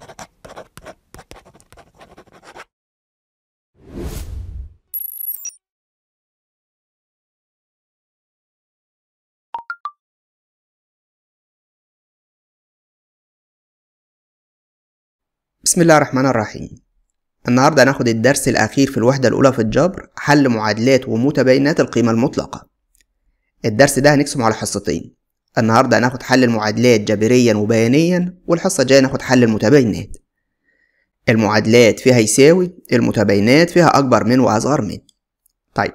بسم الله الرحمن الرحيم. النهاردة هناخد الدرس الأخير في الوحدة الأولى في الجبر حل معادلات ومتباينات القيمة المطلقة. الدرس ده هنقسمه على حصتين. النهاردة هناخد حل المعادلات جبريا وبيانيا والحصة الجاية ناخد حل المتباينات. المعادلات فيها يساوي المتباينات فيها أكبر من وأصغر من. طيب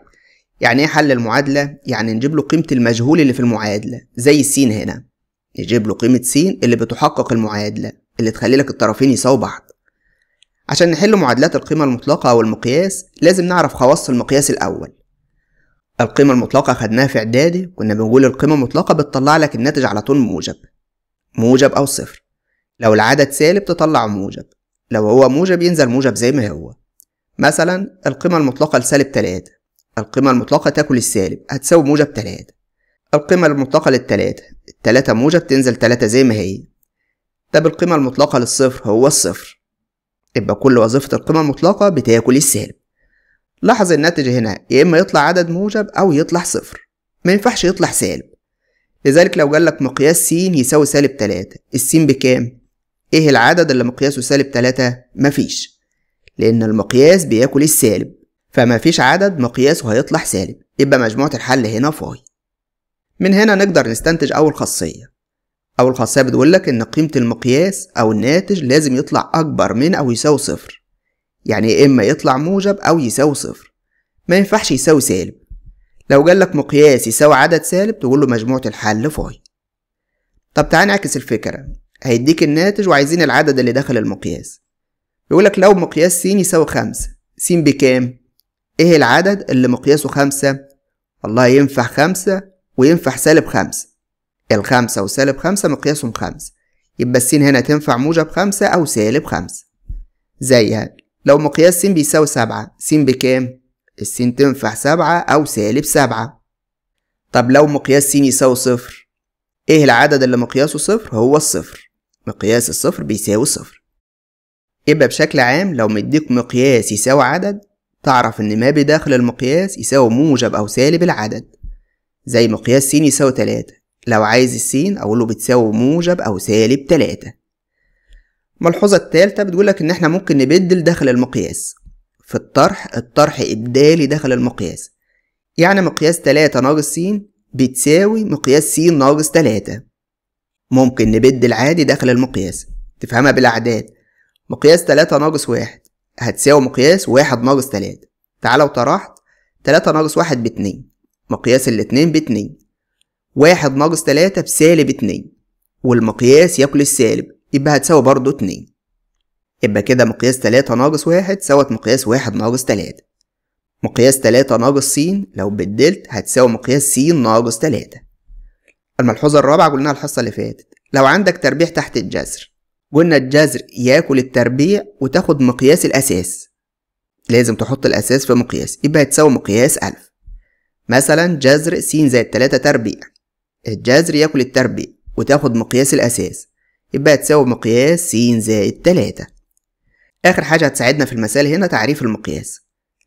يعني إيه حل المعادلة؟ يعني نجيب له قيمة المجهول اللي في المعادلة زي السين هنا. نجيب له قيمة س اللي بتحقق المعادلة اللي تخلي لك الطرفين يساووا بعض. عشان نحل معادلات القيمة المطلقة أو المقياس لازم نعرف خواص المقياس الأول. القيمة المطلقة خدناها في إعدادي كنا بنقول القيمة المطلقة بتطلع لك الناتج على طول موجب. موجب أو صفر. لو العدد سالب تطلع موجب. لو هو موجب ينزل موجب زي ما هو. مثلا القيمة المطلقة لسالب تلاتة. القيمة المطلقة تاكل السالب هتساوي موجب تلاتة. القيمة المطلقة للتلاتة التلاتة موجب تنزل تلاتة زي ما هي. طب القيمة المطلقة للصفر هو الصفر. يبقى كل وظيفة القيمة المطلقة بتاكل السالب. لاحظ الناتج هنا يا إما يطلع عدد موجب أو يطلع صفر. ما ينفعش يطلع سالب. لذلك لو قالك مقياس س يساوي سالب تلاتة السين بكام؟ إيه العدد اللي مقياسه سالب تلاتة؟ مفيش لأن المقياس بياكل السالب فمفيش عدد مقياسه هيطلع سالب. يبقى مجموعة الحل هنا فاي. من هنا نقدر نستنتج أول خاصية. أول خاصية بتقول لك إن قيمة المقياس أو الناتج لازم يطلع أكبر من أو يساوي صفر. يعني يا إما يطلع موجب أو يساوي صفر. ما ينفعش يساوي سالب. لو قال لك مقياس يساوي عدد سالب تقول له مجموعة الحل فاي طب تعال نعكس الفكرة. هيديك الناتج وعايزين العدد اللي داخل المقياس. يقول لك لو مقياس س يساوي خمسة س بكام؟ إيه العدد اللي مقياسه خمسة؟ والله ينفع خمسة وينفع سالب خمسة. الخمسة وسالب خمسة مقياسهم خمسة. يبقى السين هنا تنفع موجب خمسة أو سالب خمسة. زيها لو مقياس س بيساوي سبعة س بكام؟ السين تنفع سبعة أو سالب سبعة. طب لو مقياس س يساوي صفر إيه العدد اللي مقياسه صفر؟ هو الصفر. مقياس الصفر بيساوي صفر. يبقى بشكل عام لو مديك مقياس يساوي عدد تعرف إن ما بداخل المقياس يساوي موجب أو سالب العدد. زي مقياس س يساوي تلاتة لو عايز السين أقوله بتساوي موجب أو سالب تلاتة. الملحوظة التالتة بتقولك إن إحنا ممكن نبدل داخل المقياس. في الطرح الطرح إبدالي داخل المقياس. يعني مقياس تلاتة ناقص س بتساوي مقياس س ناقص تلاتة. ممكن نبدل عادي داخل المقياس. تفهمها بالأعداد. مقياس تلاتة ناقص واحد هتساوي مقياس واحد ناقص تلاتة. تعالى وطرحت تلاتة ناقص واحد باتنين. مقياس الاتنين باتنين. واحد ناقص تلاتة بسالب اتنين. والمقياس ياكل السالب. يبقى هتساوي برضه اتنين. يبقى كده مقياس تلاتة ناقص واحد سوت مقياس واحد ناقص تلاتة. مقياس تلاتة ناقص س لو بدلت هتساوي مقياس س ناقص تلاتة. الملحوظة الرابعة قلناها الحصة اللي فاتت. لو عندك تربيع تحت الجذر قلنا الجذر ياكل التربيع وتاخد مقياس الأساس. لازم تحط الأساس في مقياس يبقى هتساوي مقياس ألف. مثلا جذر س زائد تلاتة تربيع. الجذر ياكل التربيع وتاخد مقياس الأساس. يبقى تساوي مقياس س زائد تلاتة. آخر حاجة هتساعدنا في المثال هنا تعريف المقياس.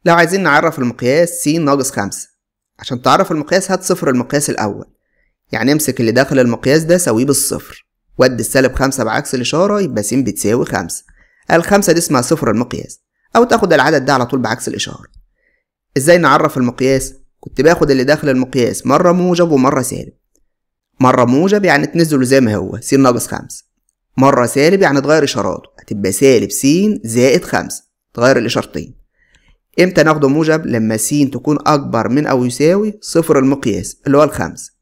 لو عايزين نعرف المقياس س ناقص خمسة. عشان تعرف المقياس هات صفر المقياس الأول. يعني امسك اللي داخل المقياس ده سويه بالصفر. ودي السالب خمسة بعكس الإشارة يبقى س بتساوي خمسة. الخمسة دي اسمها صفر المقياس. أو تاخد العدد ده على طول بعكس الإشارة. إزاي نعرف المقياس؟ كنت باخد اللي داخل المقياس مرة موجب ومرة سالب. مرة موجب يعني تنزله زي ما هو. س ناقص خمسة. مرة سالب يعني تغير إشاراته. هتبقى سالب س زائد خمسة. تغير الإشارتين. إمتى ناخده موجب؟ لما س تكون أكبر من أو يساوي صفر المقياس اللي هو الخمسة.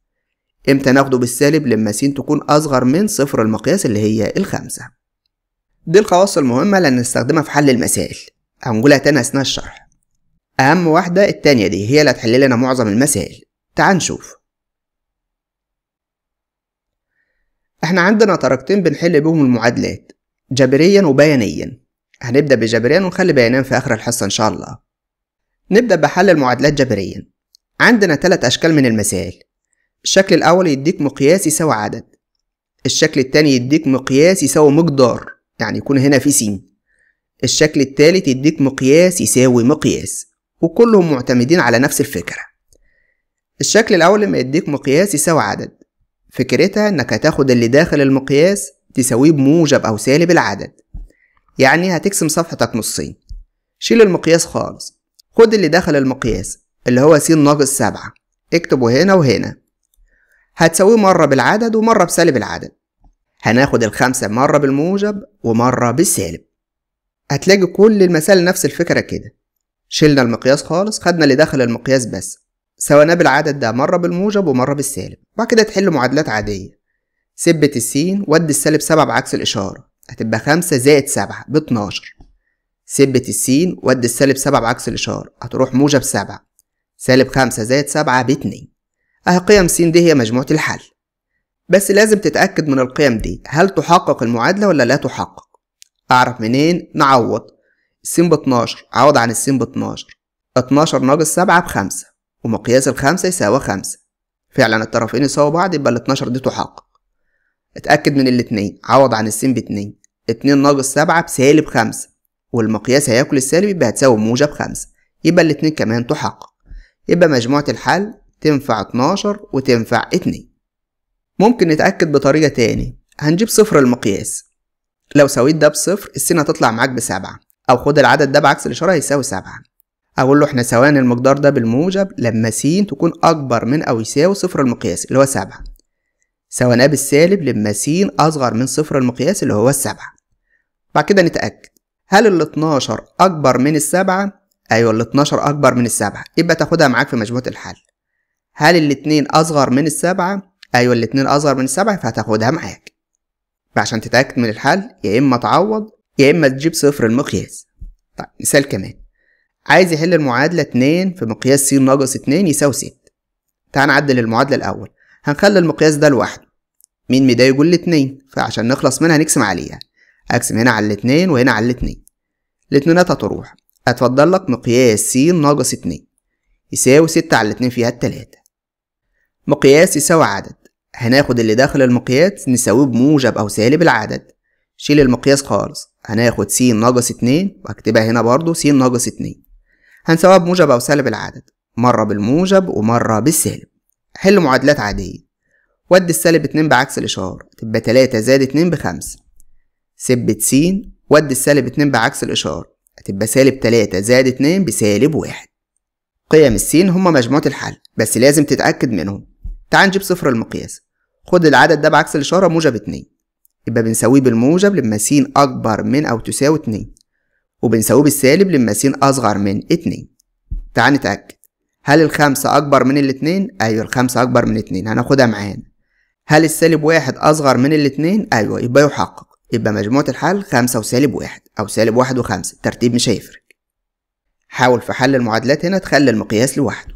إمتى ناخده بالسالب؟ لما س تكون أصغر من صفر المقياس اللي هي الخمسة. دي الخواص المهمة اللي هنستخدمها في حل المسائل. هنقولها تاني أثناء الشرح. أهم واحدة التانية دي هي اللي هتحل لنا معظم المسائل. تعال نشوف. إحنا عندنا طريقتين بنحل بيهم المعادلات جبريا وبيانيا. هنبدأ بجبريا ونخلي بيانيا في آخر الحصة إن شاء الله. نبدأ بحل المعادلات جبريا. عندنا ثلاث أشكال من المسائل. الشكل الأول يديك مقياس يساوي عدد. الشكل التاني يديك مقياس يساوي مقدار يعني يكون هنا في س الشكل التالت يديك مقياس يساوي مقياس وكلهم معتمدين على نفس الفكرة. الشكل الأول لما يديك مقياس يساوي عدد. فكرتها إنك هتاخد اللي داخل المقياس تساويه بموجب أو سالب العدد. يعني هتقسم صفحتك نصين. شيل المقياس خالص. خد اللي داخل المقياس اللي هو س ناقص سبعة. اكتبه هنا وهنا. هتساويه مرة بالعدد ومرة بسالب العدد. هناخد الخمسة مرة بالموجب ومرة بالسالب. هتلاقي كل المسائل نفس الفكرة كده. شلنا المقياس خالص خدنا اللي داخل المقياس بس. سويناه بالعدد ده مرة بالموجب ومرة بالسالب. بعد كده تحل معادلات عادية. ثبت السين ودي السالب سبعة بعكس الإشارة. هتبقى خمسة زائد سبعة باتناشر. ثبت السين ودي السالب سبعة بعكس الإشارة. هتروح موجب سبعة. سالب خمسة زائد سبعة باتنين. أهي قيم س دي هي مجموعة الحل. بس لازم تتأكد من القيم دي. هل تحقق المعادلة ولا لا تحقق؟ أعرف منين؟ نعوض. السين باتناشر. عوض عن السين باتناشر. اتناشر ناقص سبعة بخمسة. ومقياس الخمسة يساوي خمسة. فعلا الطرفين يساووا بعض يبقى الاتناشر دي تحقق. اتأكد من الاتنين عوض عن السين باتنين. اتنين ناقص سبعة بسالب خمسة. والمقياس هياكل السالب يبقى هتساوي موجب خمسة. يبقى الاتنين كمان تحقق. يبقى مجموعة الحل تنفع اتناشر وتنفع اتنين. ممكن نتأكد بطريقة تاني. هنجيب صفر المقياس. لو سويت ده بصفر السين هتطلع معاك بسبعة. أو خد العدد ده بعكس الإشارة هيساوي سبعة. أقول له إحنا سوينا المقدار ده بالموجب لما س تكون أكبر من أو يساوي صفر المقياس اللي هو سبعة سويناه بالسالب لما س أصغر من صفر المقياس اللي هو السبعة بعد كده نتأكد. هل ال 12 أكبر من السبعة؟ أيوة ال 12 أكبر من السبعة يبقى تاخدها معاك في مجموعة الحل هل الاتنين أصغر من السبعة؟ أيوة الاتنين أصغر من السبعة فهتاخدها معاك. عشان تتأكد من الحل يا إما تعوض يا إما تجيب صفر المقياس. طيب مثال كمان. عايز يحل المعادلة 2 في مقياس س ناقص 2 يساوي 6 تعال نعدل المعادلة الأول. هنخلي المقياس ده لوحده. مين مضايقه الاتنين فعشان نخلص منها نقسم عليها. أقسم هنا على الاتنين وهنا على الاتنين الاتنينات هتروح. أتفضل لك مقياس س ناقص 2 يساوي 6 على 2 فيها التلاتة. مقياس يساوي عدد. هناخد اللي داخل المقياس نساويه بموجب أو سالب العدد. شيل المقياس خالص. هناخد س ناقص 2 وأكتبها هنا برضو س ناقص 2 هنسواها بموجب أو سالب العدد. مرة بالموجب ومرة بالسالب. حل معادلات عادية. ودي السالب اتنين بعكس الإشارة تبقى تلاتة زائد اتنين بخمسة. سبة س ودي السالب اتنين بعكس الإشارة هتبقى سالب تلاتة زائد اتنين بسالب واحد. قيم السين هما مجموعة الحل بس لازم تتأكد منهم. تعال نجيب صفر المقياس. خد العدد ده بعكس الإشارة موجب اتنين. يبقى بنساويه بالموجب لما س أكبر من أو تساوي اتنين. وبنساويه بالسالب لما س أصغر من اتنين. تعال نتأكد. هل الخمسة أكبر من الاتنين؟ أيوة الخمسة أكبر من اتنين. هناخدها معانا. هل السالب واحد أصغر من الاتنين؟ أيوة يبقى يحقق. يبقى مجموعة الحل خمسة وسالب واحد أو سالب واحد وخمسة. الترتيب مش هيفرق. حاول في حل المعادلات هنا تخلي المقياس لوحده.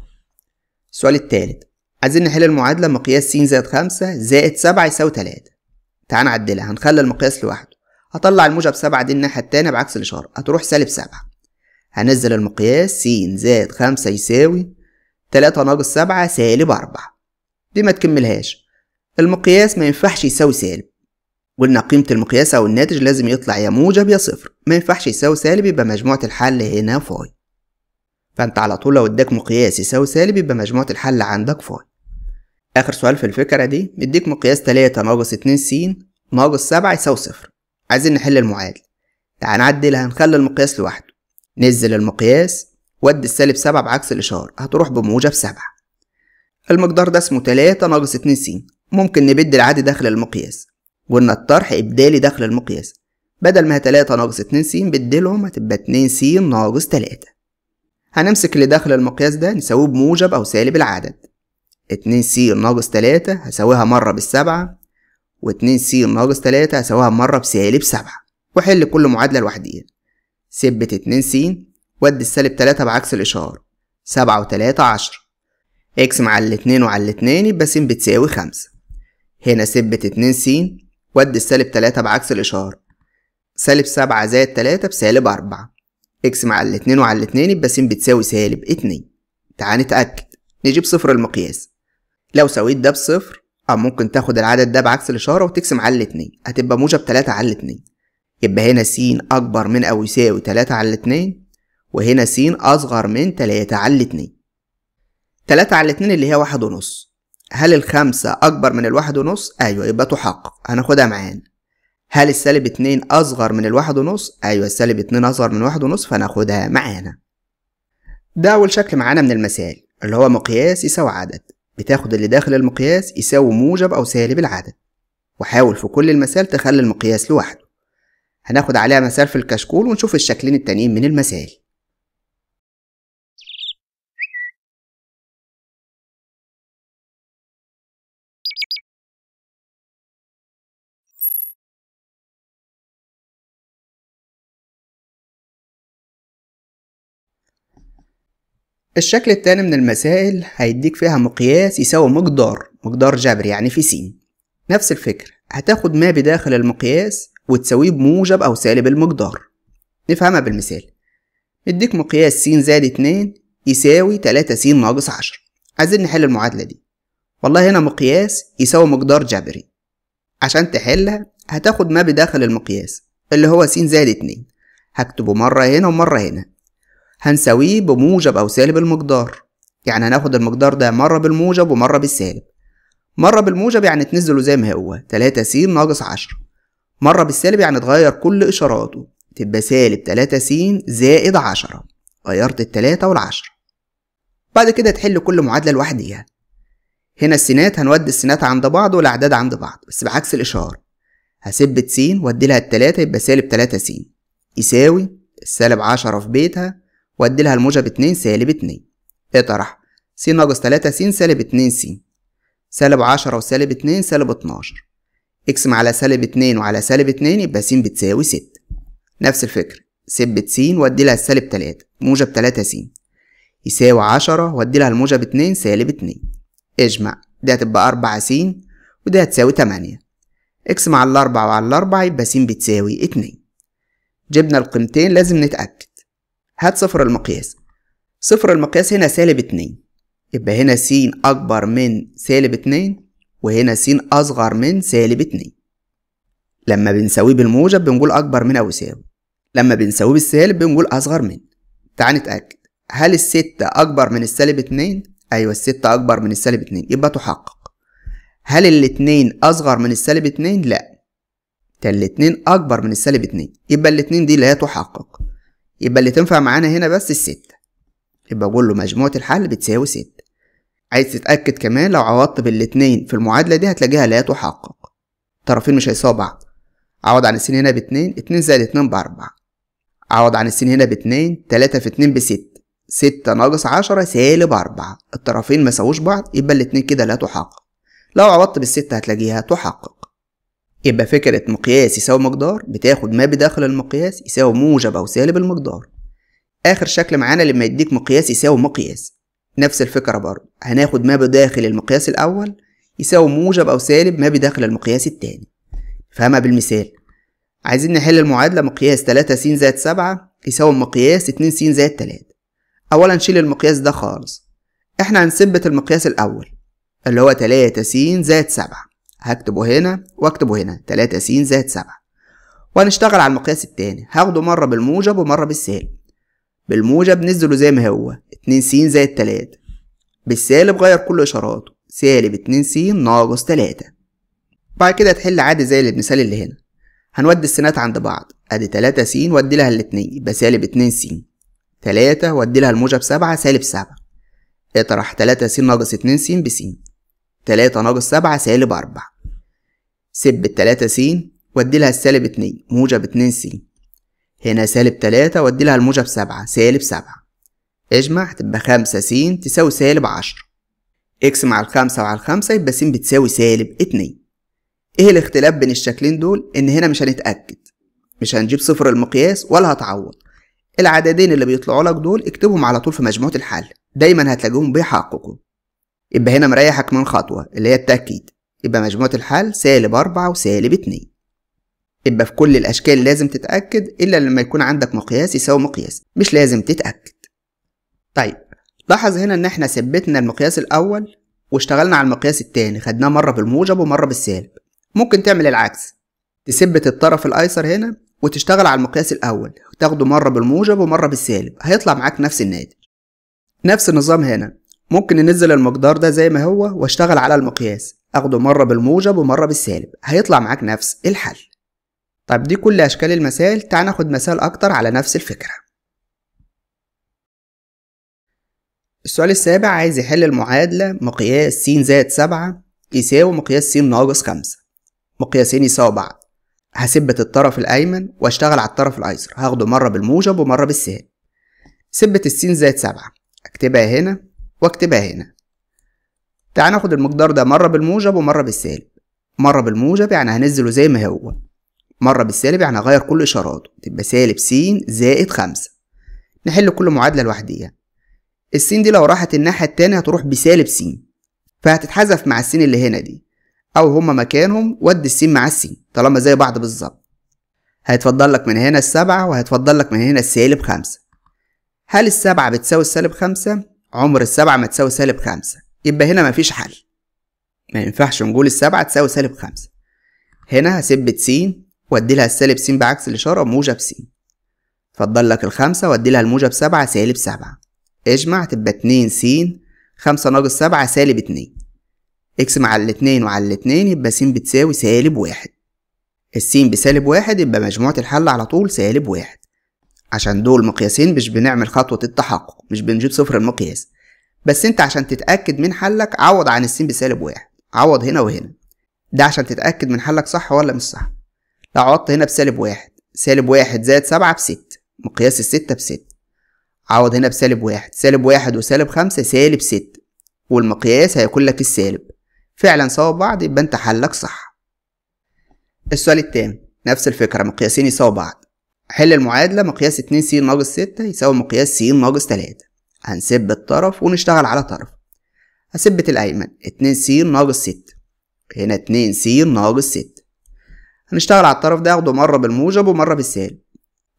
السؤال التالت. عايزين نحل المعادلة مقياس س زائد خمسة زائد سبعة يساوي تلاتة. تعال نعدلها. هنخلي المقياس لوحده. هطلع الموجب سبعة دي الناحية التانية بعكس الإشارة هتروح سالب سبعة. هنزل المقياس س زائد خمسة يساوي تلاتة ناقص سبعة سالب أربعة. دي ما تكملهاش. المقياس ما ينفعش يساوي سالب. قلنا قيمة المقياس أو الناتج لازم يطلع يا موجب يا صفر. ما ينفعش يساوي سالب يبقى مجموعة الحل هنا فاي. فأنت على طول لو اداك مقياس يساوي سالب يبقى مجموعة الحل عندك فاي. آخر سؤال في الفكرة دي مديك مقياس تلاتة ناقص اتنين س ناقص سبعة يساوي صفر. عايزين نحل المعادلة. تعال نعدلها هنخلي المقياس لوحده. نزل المقياس ودي السالب سبعة بعكس الإشارة. هتروح بموجب سبعة. المقدار ده اسمه تلاتة ناقص اتنين س ممكن نبدل عادي داخل المقياس. قلنا الطرح إبدالي داخل المقياس. بدل ما هي تلاتة ناقص اتنين س بدلهم هتبقى اتنين س ناقص تلاتة. هنمسك اللي داخل المقياس ده نساويه بموجب أو سالب العدد. اتنين س ناقص تلاتة هساويها مرة بالسبعة. واتنين س ناقص تلاتة هساويها مرة بسالب سبعة وحل كل معادلة لوحديها. ثبت اتنين س ودي السالب تلاتة بعكس الإشارة سبعة وتلاتة عشرة اقسم على الاتنين وعلى الاتنين يبقى س بتساوي خمسة. هنا ثبت اتنين س ودي السالب تلاتة بعكس الإشارة سالب سبعة زائد تلاتة بسالب أربعة. اقسم على الاتنين وعلى الاتنين يبقى س بتساوي سالب اتنين. تعال نتأكد. نجيب صفر المقياس. لو سويت ده بصفر أو ممكن تاخد العدد ده بعكس الإشارة وتقسم على الاتنين. هتبقى موجب تلاتة على الاتنين. يبقى هنا س أكبر من أو يساوي تلاتة على الاتنين وهنا س أصغر من تلاتة على الاتنين. تلاتة على الاتنين اللي هي واحد ونص. هل الخمسة أكبر من الواحد ونص؟ أيوة يبقى تحقق. هناخدها معانا. هل السالب اتنين أصغر من الواحد ونص؟ أيوة السالب اتنين أصغر من واحد ونص فناخدها معانا. ده أول شكل معانا من المثال اللي هو مقياس يساوي عدد. بتاخد اللي داخل المقياس يساوي موجب أو سالب العدد. وحاول في كل المثال تخلي المقياس لوحده. هناخد عليها مثال في الكشكول ونشوف الشكلين التانيين من المثال. الشكل التاني من المسائل هيديك فيها مقياس يساوي مقدار مقدار جبري يعني في س نفس الفكرة هتاخد ما بداخل المقياس وتساويه بموجب أو سالب المقدار. نفهمها بالمثال. مديك مقياس س زائد اتنين يساوي تلاتة س ناقص عشرة. عايزين نحل المعادلة دي. والله هنا مقياس يساوي مقدار جبري. عشان تحلها هتاخد ما بداخل المقياس اللي هو س زائد اتنين. هكتبه مرة هنا ومرة هنا. هنساويه بموجب أو سالب المقدار. يعني هناخد المقدار ده مرة بالموجب ومرة بالسالب. مرة بالموجب يعني تنزله زي ما هو تلاتة س ناقص عشرة. مرة بالسالب يعني تغير كل إشاراته تبقى سالب تلاتة س زائد عشرة. غيرت التلاتة والعشرة. بعد كده تحل كل معادلة لوحديها. هنا السينات هنودي السينات عند بعض والأعداد عند بعض بس بعكس الإشارة. هثبت س وادي لها التلاتة يبقى سالب تلاتة س يساوي السالب عشرة في بيتها وادي لها الموجب اتنين سالب اتنين. اطرح. س ناقص تلاتة س سالب اتنين س سالب عشرة وسالب اتنين سالب اتناشر. اقسم على سالب اتنين وعلى سالب اتنين يبقى س بتساوي ستة. نفس الفكرة. ثبت س وادي لها السالب تلاتة. موجب تلاتة س يساوي عشرة وادي لها الموجب اتنين سالب اتنين. اجمع. دي هتبقى أربعة س ودي هتساوي تمانية. اقسم على الأربعة وعلى الأربعة يبقى س بتساوي اتنين. جبنا القيمتين لازم نتأكد. هات صفر المقياس. صفر المقياس هنا سالب اتنين. يبقى هنا س أكبر من سالب اتنين وهنا س أصغر من سالب اتنين. لما بنساويه بالموجب بنقول أكبر من أو يساوي. لما بنساويه بالسالب بنقول أصغر من. تعال نتأكد. هل الستة أكبر من السالب اتنين؟ أيوة الستة أكبر من السالب اتنين. يبقى تحقق. هل الاتنين أصغر من السالب اتنين؟ لأ. ده الاتنين أكبر من السالب اتنين. يبقى الاتنين دي لا تحقق. يبقى اللي تنفع معانا هنا بس الستة. يبقى أقول له مجموعة الحل بتساوي ستة. عايز تتأكد كمان لو عوضت بالاتنين في المعادلة دي هتلاقيها لا تحقق. الطرفين مش هيساووا بعض. عوض عن السين هنا باتنين اتنين زائد اتنين بأربعة. عوض عن السين هنا باتنين تلاتة في اتنين بستة. ستة ناقص عشرة سالب أربعة. الطرفين ما ساووش بعض يبقى الاتنين كده لا تحقق. لو عوضت بالستة هتلاقيها تحقق. يبقى فكرة مقياس يساوي مقدار بتاخد ما بداخل المقياس يساوي موجب أو سالب المقدار. آخر شكل معانا لما يديك مقياس يساوي مقياس. نفس الفكرة برضه. هناخد ما بداخل المقياس الأول يساوي موجب أو سالب ما بداخل المقياس التاني. فهمها بالمثال. عايزين نحل المعادلة مقياس تلاتة س زائد سبعة يساوي مقياس اتنين س زائد تلاتة. أولا نشيل المقياس ده خالص. إحنا هنثبت المقياس الأول اللي هو تلاتة س زائد سبعة. هكتبه هنا واكتبه هنا. تلاتة س زائد سبعة. وهنشتغل على المقياس التاني. هاخده مرة بالموجب ومرة بالسالب. بالموجب نزله زي ما هو. اتنين س زائد تلاتة. بالسالب غير كل إشاراته. سالب اتنين س ناقص تلاتة. بعد كده تحل عادي زي المثال اللي هنا. هنودي السينات عند بعض. أدي تلاتة س وادي لها الاتنين. يبقى سالب اتنين س. تلاتة وادي لها الموجب سبعة سالب سبعة. اطرح تلاتة س ناقص اتنين س بس. تلاتة ناقص سبعة سالب أربعة. سب التلاتة س وادي لها السالب اتنين موجب اتنين س. هنا سالب تلاتة وادي لها الموجب سبعة سالب سبعة. اجمع هتبقى خمسة س تساوي سالب عشرة. إكس مع الخمسة وعلى الخمسة يبقى س بتساوي سالب اتنين. إيه الاختلاف بين الشكلين دول؟ إن هنا مش هنتأكد. مش هنجيب صفر المقياس ولا هتعوض. العددين اللي بيطلعوا لك دول اكتبهم على طول في مجموعة الحل. دايما هتلاقيهم بيحققوا. يبقى هنا مريحك من خطوة اللي هي التأكيد. يبقى مجموعة الحل سالب أربعة وسالب اتنين. يبقى في كل الأشكال لازم تتأكد إلا لما يكون عندك مقياس يساوي مقياس مش لازم تتأكد. طيب لاحظ هنا إن إحنا ثبتنا المقياس الأول واشتغلنا على المقياس التاني خدناه مرة بالموجب ومرة بالسالب. ممكن تعمل العكس تثبت الطرف الأيسر هنا وتشتغل على المقياس الأول تاخده مرة بالموجب ومرة بالسالب هيطلع معاك نفس الناتج. نفس النظام هنا ممكن ننزل المقدار ده زي ما هو واشتغل على المقياس. أخده مرة بالموجب ومرة بالسالب. هيطلع معاك نفس الحل. طيب دي كل أشكال المسائل. تعال ناخد مثال أكتر على نفس الفكرة. السؤال السابع عايز يحل المعادلة مقياس س زائد سبعة يساوي مقياس س ناقص خمسة. مقياسين يساوي بعض. هثبت الطرف الأيمن واشتغل على الطرف الأيسر. هاخده مرة بالموجب ومرة بالسالب. ثبت السين زائد سبعة. اكتبها هنا واكتبها هنا. تعال ناخد المقدار ده مرة بالموجب ومرة بالسالب. مرة بالموجب يعني هنزله زي ما هو. مرة بالسالب يعني هغير كل إشاراته. تبقى سالب س زائد خمسة. نحل كل معادلة لوحديها. السين دي لو راحت الناحية التانية هتروح بسالب س. فهتتحذف مع السين اللي هنا دي. أو هما مكانهم ودي السين مع السين طالما زي بعض بالظبط. هيتفضل لك من هنا السبعة وهيتفضل لك من هنا السالب خمسة. هل السبعة بتساوي السالب خمسة؟ عمر السبعة ما تساوي سالب خمسة. يبقى هنا مفيش حل. ما ينفعش نقول السبعة تساوي سالب خمسة. هنا هثبت س وادي لها السالب س بعكس الإشارة موجب س فضل لك الخمسة وادي لها الموجب سبعة سالب سبعة. اجمع تبقى اتنين س خمسة ناقص سبعة سالب اتنين. اقسم على الاتنين وعلى الاتنين يبقى س بتساوي سالب واحد. السين بسالب واحد يبقى مجموعة الحل على طول سالب واحد. عشان دول مقياسين مش بنعمل خطوة التحقق مش بنجيب صفر المقياس. بس انت عشان تتأكد من حلك عوض عن السين بسالب واحد. عوض هنا وهنا. ده عشان تتأكد من حلك صح ولا مش صح. لو عوضت هنا بسالب واحد. سالب واحد زائد سبعة بست. مقياس الستة بست. عوض هنا بسالب واحد. سالب واحد وسالب خمسة سالب ست. والمقياس هيكون لك السالب. فعلا سوا بعض يبقى انت حلك صح. السؤال التاني. نفس الفكرة مقياسين يساوي بعض. حل المعادلة مقياس اتنين س ناقص ستة يساوي مقياس س ناقص تلاتة. هنثبت طرف ونشتغل على طرف. هثبت الأيمن اتنين س ناقص ستة هنا اتنين س ناقص ستة هنشتغل على الطرف ده اخده مرة بالموجب ومرة بالسالب.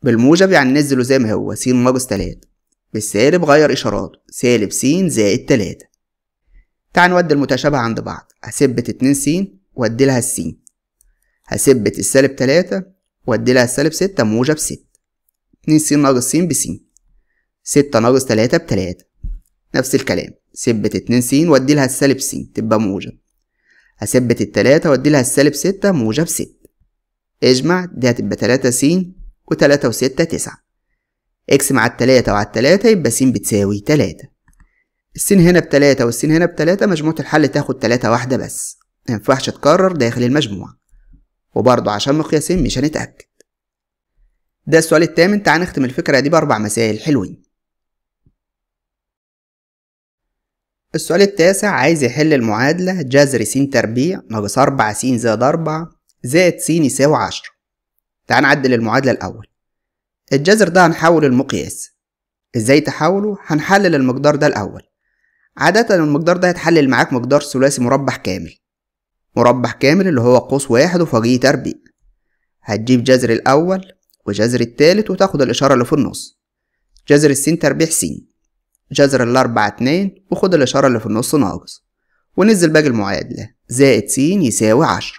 بالموجب يعني ننزله زي ما هو س ناقص تلاتة. بالسالب غير إشاراته سالب س زائد تلاتة. تعال نودي المتشابه عند بعض. هثبت اتنين س وادي لها السين هثبت السالب تلاتة وادي لها السالب ستة موجب ستة اتنين س ناقص س بس ستة ناقص تلاتة بتلاتة. نفس الكلام. ثبت اتنين س وادي لها السالب س تبقى موجب. هثبت التلاتة وادي لها السالب ستة موجب ستة اجمع دي هتبقى تلاتة س وتلاتة وستة تسعة. اقسم على التلاتة وعلى التلاتة يبقى س بتساوي تلاتة. السين هنا بتلاتة والسين هنا بتلاتة مجموعة الحل تاخد تلاتة واحدة بس. مينفعش تكرر داخل المجموعة. وبرضه عشان مقياسين مش هنتأكد. ده السؤال التامن تعال نختم الفكرة دي بأربع مسائل حلوين. السؤال التاسع عايز يحل المعادلة جذر س تربيع ناقص أربعة س زائد أربعة زائد س يساوي عشرة. تعال نعدل المعادلة الأول. الجذر ده هنحول المقياس إزاي تحوله؟ هنحلل المقدار ده الأول. عادة المقدار ده هيتحلل معاك مقدار ثلاثي مربع كامل. مربع كامل اللي هو قوس واحد وفوقيه تربيع. هتجيب جذر الأول وجذر التالت وتاخد الإشارة اللي في النص. جذر السين تربيع س جذر الأربعة اتنين وخد الإشارة اللي في النص ناقص ونزل باقي المعادلة زائد س يساوي عشرة.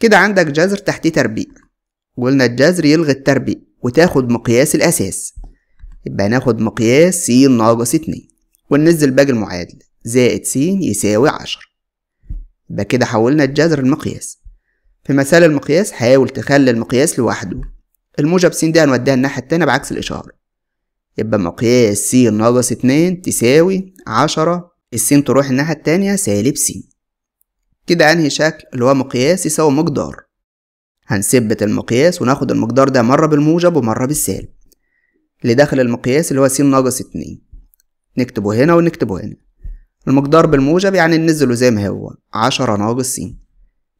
كده عندك جذر تحتيه تربيع. قلنا الجذر يلغي التربيع وتاخد مقياس الأساس. يبقى ناخد مقياس س ناقص اتنين وننزل باقي المعادلة زائد س يساوي عشرة. يبقى كده حولنا الجذر المقياس. في مثال المقياس حاول تخلي المقياس لوحده. الموجب س دي هنوديها الناحية التانية بعكس الإشارة. يبقى مقياس س ناقص اتنين تساوي عشرة السين تروح الناحية التانية سالب س كده أنهي شكل؟ اللي هو مقياس يساوي مقدار. هنثبت المقياس وناخد المقدار ده مرة بالموجب ومرة بالسالب. اللي داخل المقياس اللي هو س ناقص اتنين. نكتبه هنا ونكتبه هنا. المقدار بالموجب يعني ننزله زي ما هو عشرة ناقص س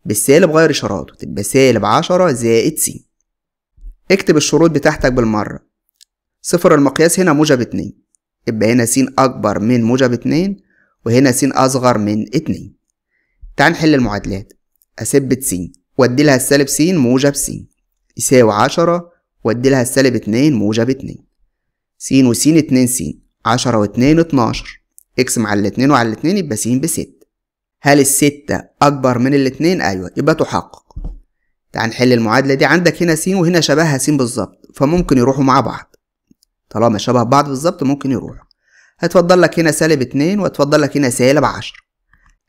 بالسالب غير إشاراته تبقى سالب عشرة زائد س اكتب الشروط بتاعتك بالمرة. صفر المقياس هنا موجب اتنين. يبقى هنا س أكبر من موجب اتنين وهنا س أصغر من اتنين. تعال نحل المعادلات. أثبت س وأدي لها السالب س موجب س يساوي عشرة وأدي لها السالب اتنين موجب اتنين. س وس اتنين س عشرة واتنين اتناشر. اقسم على الاتنين وعلى الاتنين يبقى س بست هل الستة أكبر من الاتنين؟ أيوة يبقى تحقق. تعال نحل المعادلة دي. عندك هنا س وهنا شبهها س بالظبط فممكن يروحوا مع بعض. طالما شبه بعض بالظبط ممكن يروحوا. هتفضل لك هنا سالب اتنين وتفضل لك هنا سالب عشرة.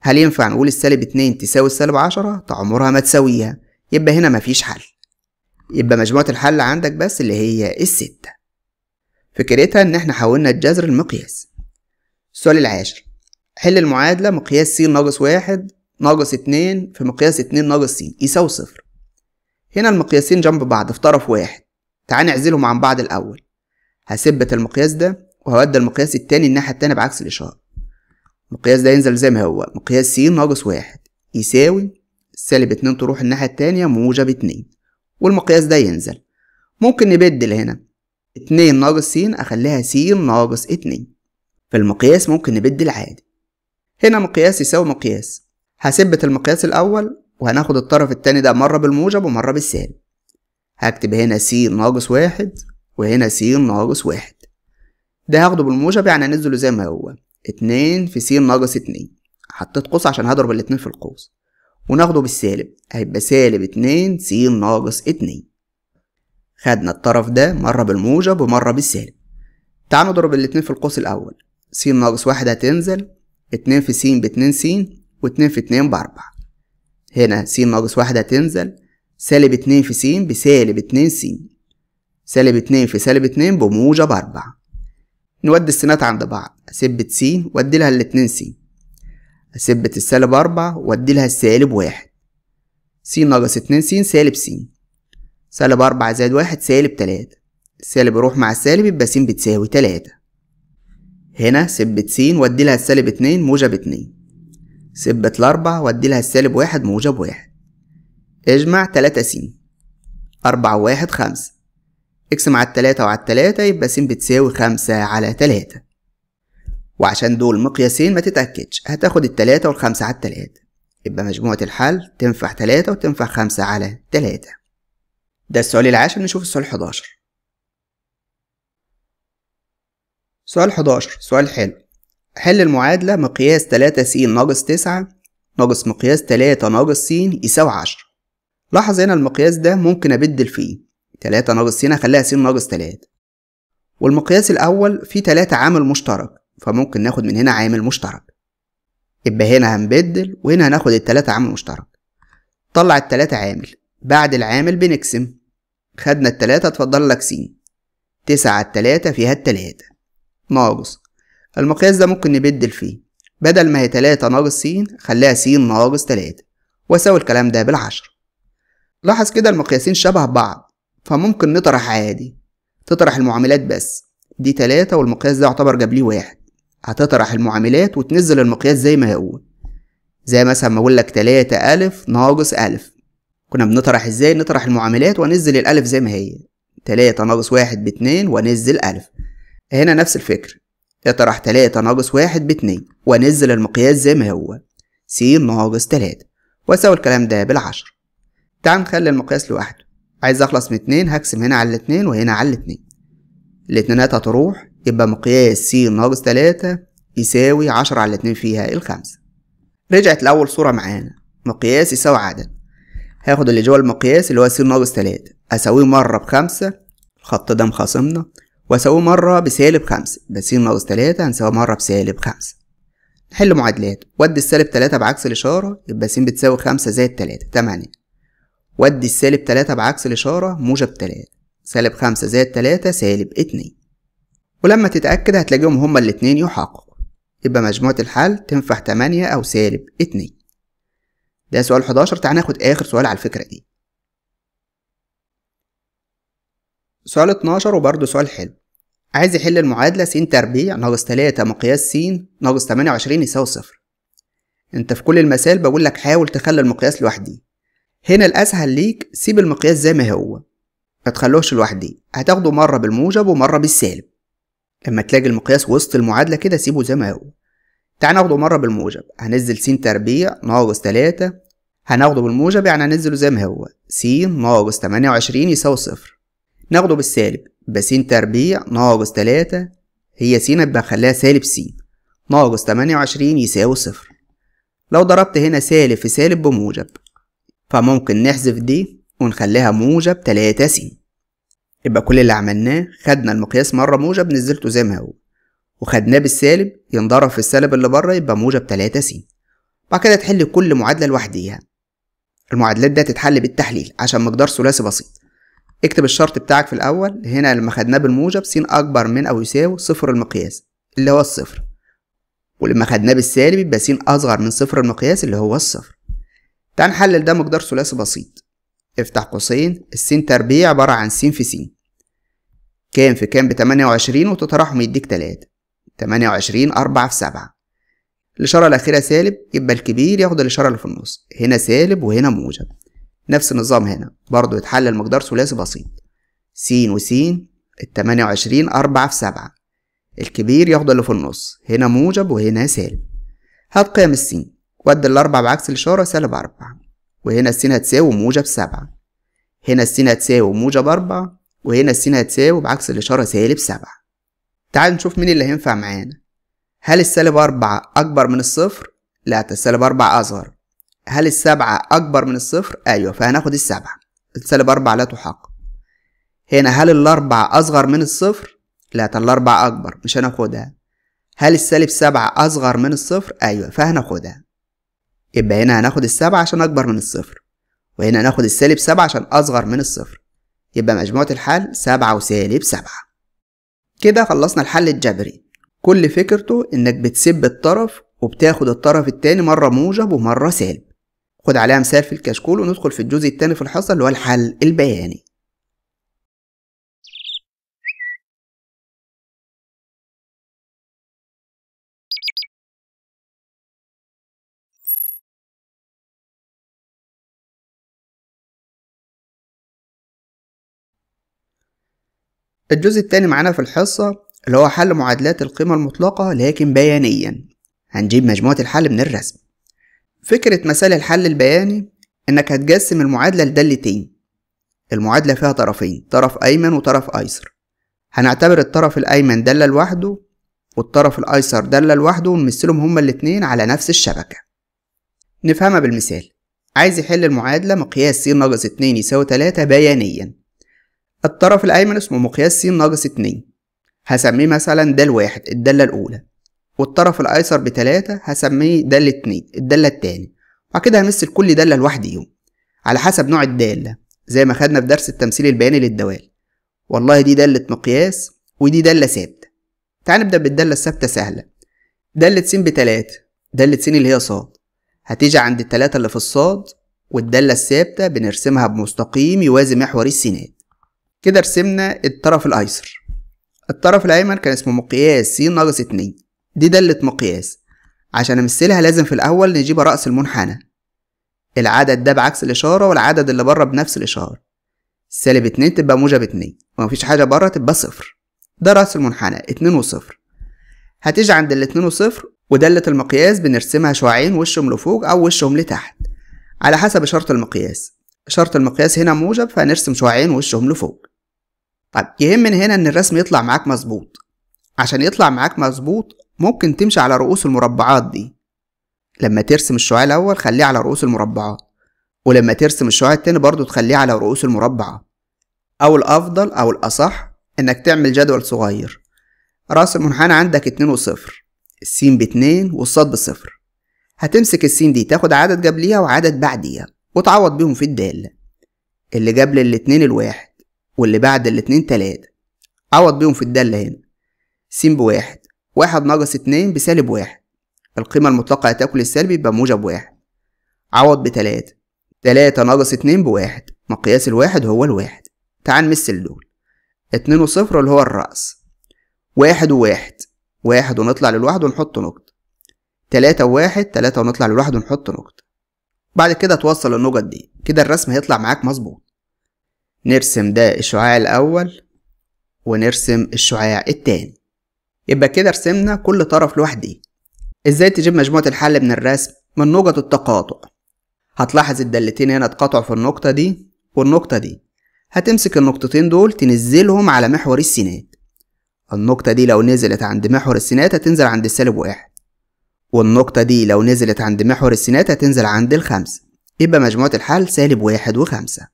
هل ينفع نقول السالب اتنين تساوي السالب عشرة؟ عمرها ما تساويها. يبقى هنا مفيش حل. يبقى مجموعة الحل عندك بس اللي هي الستة. فكرتها إن إحنا حولنا الجذر المقياس. السؤال العاشر. حل المعادلة مقياس س ناقص واحد ناقص اتنين في مقياس اتنين ناقص س يساوي صفر. هنا المقياسين جنب بعض في طرف واحد. تعال نعزلهم عن بعض الأول. هثبت المقياس ده وهودي المقياس التاني الناحية التانية بعكس الإشارة. المقياس ده ينزل زي ما هو. مقياس س ناقص واحد. يساوي سالب اتنين تروح الناحية التانية موجب اتنين. والمقياس ده ينزل. ممكن نبدل هنا. اتنين ناقص س أخليها س ناقص اتنين. في المقياس ممكن نبدل عادي. هنا مقياس يساوي مقياس. هثبت المقياس الأول وهناخد الطرف التاني ده مرة بالموجب ومرة بالسالب. هكتب هنا س ناقص واحد وهنا س ناقص واحد. ده هاخده بالموجب يعني هنزله زي ما هو. اتنين في س ناقص اتنين. حطيت قوس عشان هضرب الاتنين في القوس. وناخده بالسالب. هيبقى سالب اتنين س ناقص اتنين. خدنا الطرف ده مرة بالموجب ومرة بالسالب. تعال نضرب الاتنين في القوس الأول. س ناقص واحد هتنزل. اتنين في س باتنين س واتنين في اتنين بأربعة. هنا س ناقص واحد هتنزل. سالب اتنين في س بسالب اتنين س سالب اتنين في سالب اتنين بموجب أربعة نودي السينات عند بعض. أثبت س وأدي لها الاتنين س أثبت السالب أربعة وأدي لها السالب واحد. س ناقص اتنين س سالب س سالب أربعة زائد واحد سالب تلاتة. السالب يروح مع السالب يبقى س بتساوي تلاتة. هنا ثبت س وأدي لها السالب اتنين موجب اتنين ثبت الأربعة وأدي لها السالب واحد موجب واحد اجمع تلاتة س أربعة وواحد خمسة. اقسم على التلاتة وعلى التلاتة يبقى س بتساوي خمسة على تلاتة. وعشان دول مقياسين ما تتأكدش هتاخد التلاتة والخمسة على التلاتة. يبقى مجموعة الحل تنفع تلاتة وتنفع خمسة على تلاتة. ده السؤال العاشر نشوف السؤال حداشر سؤال حداشر سؤال حلو. حل المعادلة مقياس تلاتة س ناقص تسعة ناقص مقياس تلاتة ناقص س يساوي عشرة؟ لاحظ هنا المقياس ده ممكن أبدل فيه تلاتة ناقص س أخليها س ناقص تلاتة. والمقياس الأول فيه تلاتة عامل مشترك فممكن ناخد من هنا عامل مشترك. يبقى هنا هنبدل وهنا هناخد التلاتة عامل مشترك. طلع التلاتة عامل بعد العامل بنقسم خدنا التلاتة اتفضل لك س تسعة التلاتة فيها التلاتة. ناقص. المقياس ده ممكن نبدل فيه. بدل ما هي تلاتة ناقص س خليها س ناقص تلاتة. وأساوي الكلام ده بالعشرة. لاحظ كده المقياسين شبه بعض. فممكن نطرح عادي. تطرح المعاملات بس. دي تلاتة والمقياس ده يعتبر جاب ليه واحد. هتطرح المعاملات وتنزل المقياس زي ما هو. زي مثلا ما أقول لك تلاتة ألف ناقص ألف. كنا بنطرح إزاي؟ نطرح المعاملات وأنزل الألف زي ما هي. تلاتة ناقص واحد باتنين وأنزل ألف. هنا نفس الفكرة اطرح تلاتة ناقص واحد باتنين وأنزل المقياس زي ما هو. س ناقص تلاتة. وأساوي الكلام ده بالعشرة تعال نخلي المقياس لوحده. عايز أخلص من اتنين هقسم هنا على الاتنين وهنا على الاتنين. الاتنينات هتروح يبقى مقياس س ناقص تلاتة يساوي عشرة على الاتنين فيها الخمسة رجعت لأول صورة معانا مقياس يساوي عدد. هاخد اللي جوه المقياس اللي هو س ناقص تلاتة أساويه مرة بخمسة الخط ده مخاصمنا وأساويه مرة بسالب خمسة بس س ناقص تلاتة هنساويه مرة بسالب خمسة. نحل معادلات ودي السالب تلاتة بعكس الإشارة يبقى س بتساوي خمسة زائد تلاتة تمانية. ودي السالب تلاتة بعكس الإشارة موجب تلاتة. سالب خمسة زائد تلاتة سالب اتنين. ولما تتأكد هتلاقيهم هما الاتنين يحققوا يبقى مجموعة الحل تنفع تمانية أو سالب اتنين. ده سؤال حداشر. تعال ناخد آخر سؤال على الفكرة دي. سؤال اتناشر وبرضه سؤال حلو. عايز يحل المعادلة س تربيع ناقص تلاتة مقياس س ناقص تمانية وعشرين يساوي صفر. انت في كل المسائل بقول لك حاول تخلي المقياس لوحديه هنا الأسهل ليك سيب المقياس زي ما هو. ما تخلوهش لوحديه هتاخده مرة بالموجب ومرة بالسالب. لما تلاقي المقياس وسط المعادلة كده سيبه زي ما هو. تعال ناخده مرة بالموجب. هنزل س تربيع ناقص تلاتة. هناخده بالموجب يعني هنزله زي ما هو. س ناقص تمانية وعشرين يساوي صفر. ناخده بالسالب. يبقى س تربيع ناقص تلاتة. هي س يبقى نخليها سالب س ناقص تمانية وعشرين يساوي صفر. لو ضربت هنا سالب في سالب بموجب. فممكن نحذف دي ونخليها موجب تلاتة س يبقى كل اللي عملناه خدنا المقياس مرة موجب نزلته زي ما هو. وخدناه بالسالب ينضرب في السالب اللي بره يبقى موجب تلاتة س بعد كده تحل كل معادلة لوحديها المعادلات دي تتحل بالتحليل عشان مقدار ثلاثي بسيط. اكتب الشرط بتاعك في الأول. هنا لما خدناه بالموجب س أكبر من أو يساوي صفر المقياس اللي هو الصفر. ولما خدناه بالسالب يبقى س أصغر من صفر المقياس اللي هو الصفر. تعال نحلل ده مقدار ثلاثي بسيط. افتح قوسين السين تربيع عبارة عن س في س كام في كام؟ بتمانية وعشرين وتطرحهم يديك تلاتة. تمانية وعشرين أربعة في سبعة. الإشارة الأخيرة سالب يبقى الكبير ياخد الإشارة اللي في النص. هنا سالب وهنا موجب. نفس النظام هنا. برضو يتحلل مقدار ثلاثي بسيط. س وس التمانية وعشرين أربعة في سبعة. الكبير ياخد اللي في النص. هنا موجب وهنا سالب. هات قيم السين. ودي الأربعة بعكس الإشارة سالب أربعة. وهنا السين هتساوي موجب سبعة. هنا السين هتساوي موجب أربعة وهنا السين هتساوي بعكس الإشارة سالب سبعة. تعال نشوف مين اللي هينفع معانا. هل السالب أربعة أكبر من الصفر؟ لا السالب أربعة أصغر. هل السبعة أكبر من الصفر؟ أيوة فهناخد السبعة. السالب أربعة لا تحقق هنا هل الأربعة أصغر من الصفر؟ لا الأربعة أكبر مش هناخدها. هل السالب سبعة أصغر من الصفر؟ أيوة فهناخدها. يبقى هنا هناخد السبعة عشان أكبر من الصفر وهنا هناخد السالب سبعة عشان أصغر من الصفر. يبقى مجموعة الحل سبعة وسالب سبعة. كده خلصنا الحل الجبري. كل فكرته إنك بتسب الطرف وبتاخد الطرف التاني مرة موجب ومرة سالب. خد عليها مثال في الكشكول وندخل في الجزء التاني في الحصة اللي هو الحل البياني. الجزء التاني معانا في الحصة اللي هو حل معادلات القيمة المطلقة لكن بيانيا. هنجيب مجموعة الحل من الرسم. فكرة مثال الحل البياني إنك هتقسم المعادلة لدالتين المعادلة فيها طرفين طرف أيمن وطرف أيسر. هنعتبر الطرف الأيمن دالة لوحده والطرف الأيسر دالة لوحده ونمثلهم هما الاتنين على نفس الشبكة. نفهمها بالمثال. عايز يحل المعادلة مقياس س ناقص اتنين يساوي تلاتة بيانيا. الطرف الأيمن اسمه مقياس س ناقص اتنين. هسميه مثلا دال واحد الدالة الأولى. والطرف الأيسر بتلاتة هسميه دالة اتنين الدالة التاني. وبعد كده همثل كل دالة لوحديهم على حسب نوع الدالة زي ما خدنا في درس التمثيل البياني للدوال. والله دي دالة مقياس ودي دالة ثابتة. تعال نبدأ بالدالة الثابتة سهلة. دالة س بتلاتة دالة س اللي هي صاد. هتيجي عند التلاتة اللي في الصاد والدالة الثابتة بنرسمها بمستقيم يوازي محور السينات. كده رسمنا الطرف الأيسر. الطرف الأيمن كان اسمه مقياس س ناقص اتنين. دي دالة مقياس. عشان أمثلها لازم في الأول نجيب رأس المنحنى. العدد ده بعكس الإشارة والعدد اللي بره بنفس الإشارة. سالب اتنين تبقى موجب اتنين. ومفيش حاجة بره تبقى صفر. ده رأس المنحنى اتنين وصفر. هتيجي عند الاتنين وصفر ودالة المقياس بنرسمها شعاعين وشهم لفوق أو وشهم لتحت. على حسب إشارة المقياس. إشارة المقياس هنا موجب فهنرسم شعاعين وشهم لفوق. طيب يهمني هنا إن الرسم يطلع معاك مظبوط. عشان يطلع معاك مظبوط ممكن تمشي على رؤوس المربعات دي. لما ترسم الشعاع الأول خليه على رؤوس المربعات ولما ترسم الشعاع التاني برضو تخليه على رؤوس المربعات أو الأفضل أو الأصح إنك تعمل جدول صغير. رأس المنحنى عندك اتنين وصفر السين باتنين والصاد بصفر. هتمسك السين دي تاخد عدد قبليها وعدد بعديها وتعوض بيهم في الدالة اللي قبل الاتنين الواحد. واللي بعد الاتنين تلاتة. عوض بيهم في الدالة هنا. س بواحد. واحد ناقص اتنين بسالب واحد. القيمة المطلقة هتاكل السالب يبقى موجب واحد. عوض بتلاتة. تلاتة ناقص اتنين بواحد. مقياس الواحد هو الواحد. تعال نمثل دول اتنين وصفر اللي هو الرأس. واحد وواحد. واحد ونطلع للواحد ونحط نقطة. تلاتة وواحد تلاتة ونطلع للواحد ونحط نقطة. بعد كده توصل النقط دي. كده الرسم هيطلع معاك مظبوط. نرسم ده الشعاع الأول ونرسم الشعاع التاني. يبقى كده رسمنا كل طرف لوحده. إزاي تجيب مجموعة الحل من الرسم؟ من نقط التقاطع. هتلاحظ الدالتين هنا اتقاطعوا في النقطة دي والنقطة دي. هتمسك النقطتين دول تنزلهم على محور السينات. النقطة دي لو نزلت عند محور السينات هتنزل عند السالب واحد. والنقطة دي لو نزلت عند محور السينات هتنزل عند الخمسة. يبقى مجموعة الحل سالب واحد وخمسة.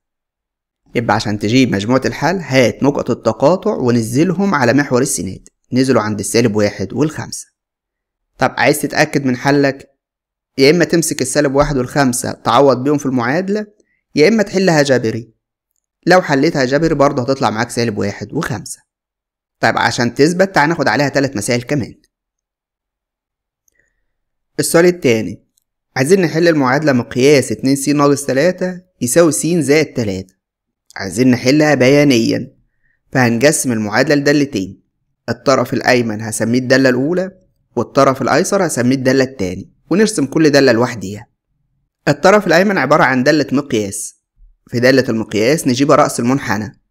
يبقى عشان تجيب مجموعة الحل هات نقط التقاطع ونزلهم على محور السينات نزلوا عند السالب واحد والخمسة. طب عايز تتأكد من حلك؟ يا إما تمسك السالب واحد والخمسة تعوض بيهم في المعادلة يا إما تحلها جبري. لو حليتها جبري برضه هتطلع معاك سالب واحد وخمسة. طيب عشان تثبت تعال ناخد عليها تلات مسائل كمان. السؤال التاني عايزين نحل المعادلة مقياس اتنين س ناقص تلاتة يساوي س زائد تلاتة. عايزين نحلها بيانيا. فهنقسم المعادلة لدالتين الطرف الأيمن هسميه الدالة الأولى والطرف الأيسر هسميه الدالة التاني. ونرسم كل دالة لوحديها. الطرف الأيمن عبارة عن دالة مقياس. في دالة المقياس نجيب رأس المنحنى.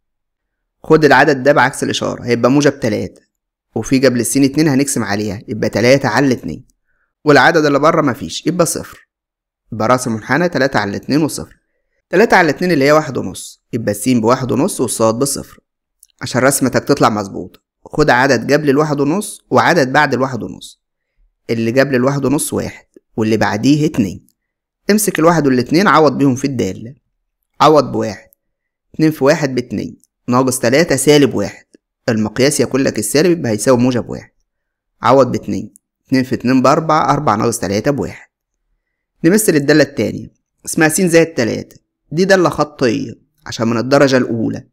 خد العدد ده بعكس الإشارة هيبقى موجب تلاتة. وفي قبل السين اتنين هنقسم عليها يبقى تلاتة على الاتنين والعدد اللي بره مفيش يبقى صفر. يبقى رأس المنحنى تلاتة على الاتنين وصفر. تلاتة على الاتنين اللي هي واحد ونص. يبقى السين بواحد ونص والصاد بصفر. عشان رسمتك تطلع مظبوطة خد عدد قبل الواحد ونص وعدد بعد الواحد ونص. اللي قبل الواحد ونص واحد واللي بعديه اتنين. امسك الواحد والاتنين عوض بيهم في الدالة. عوض بواحد. اتنين في واحد باتنين. ناقص تلاتة سالب واحد المقياس يكون لك السالب يبقى هيساوي موجب واحد. عوض باتنين. اتنين في اتنين بأربعة أربعة ناقص تلاتة بواحد. نمثل الدالة التانية. اسمها س زائد تلاتة. دي دالة خطية عشان من الدرجة الأولى.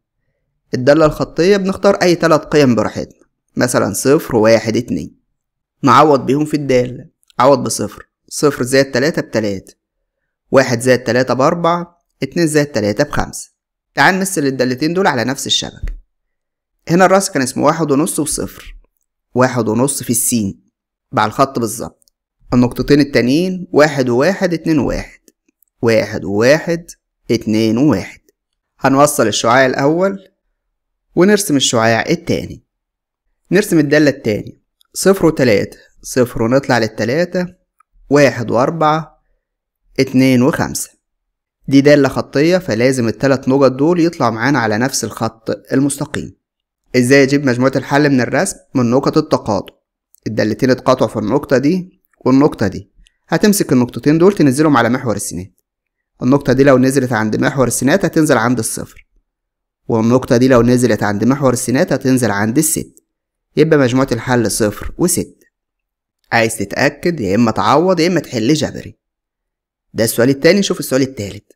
الدالة الخطية بنختار أي تلات قيم براحتنا مثلا صفر واحد اتنين. نعوض بيهم في الدالة. عوض بصفر. صفر زائد تلاتة بتلاتة. واحد زائد تلاتة بأربعة. اتنين زائد تلاتة بخمسة. تعال نمثل الدالتين دول على نفس الشبكة. هنا الرأس كان اسمه واحد ونص وصفر. واحد ونص في السين. مع الخط بالظبط. النقطتين التانيين واحد وواحد اتنين وواحد. واحد وواحد اتنين وواحد هنوصل الشعاع الأول ونرسم الشعاع التاني. نرسم الدالة التاني صفر وتلاتة. صفر ونطلع للتلاتة. واحد وأربعة. اتنين وخمسة. دي دالة خطية فلازم التلات نقط دول يطلعوا معانا على نفس الخط المستقيم. إزاي أجيب مجموعة الحل من الرسم؟ من نقط التقاطع. الدالتين اتقاطعوا في النقطة دي والنقطة دي. هتمسك النقطتين دول تنزلهم على محور السينات النقطة دي لو نزلت عند محور السينات هتنزل عند الصفر. والنقطة دي لو نزلت عند محور السينات هتنزل عند الست. يبقى مجموعة الحل صفر وست. عايز تتأكد؟ يا إما تعوض يا إما تحل جبري ده السؤال التاني شوف السؤال التالت.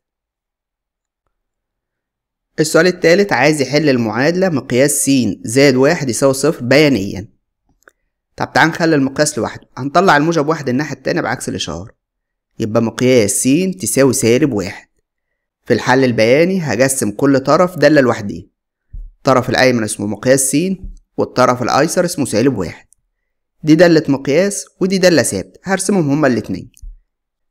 السؤال التالت عايز يحل المعادلة مقياس س زائد واحد يساوي صفر بيانيا. طب تعال نخلي المقياس لوحده. هنطلع الموجب واحد الناحية التانية بعكس الإشارة. يبقى مقياس س تساوي سالب واحد. في الحل البياني هجسم كل طرف دالة لوحديه الطرف الأيمن اسمه مقياس س والطرف الأيسر اسمه سالب واحد. دي دالة مقياس ودي دالة ثابتة هرسمهم هما الاتنين.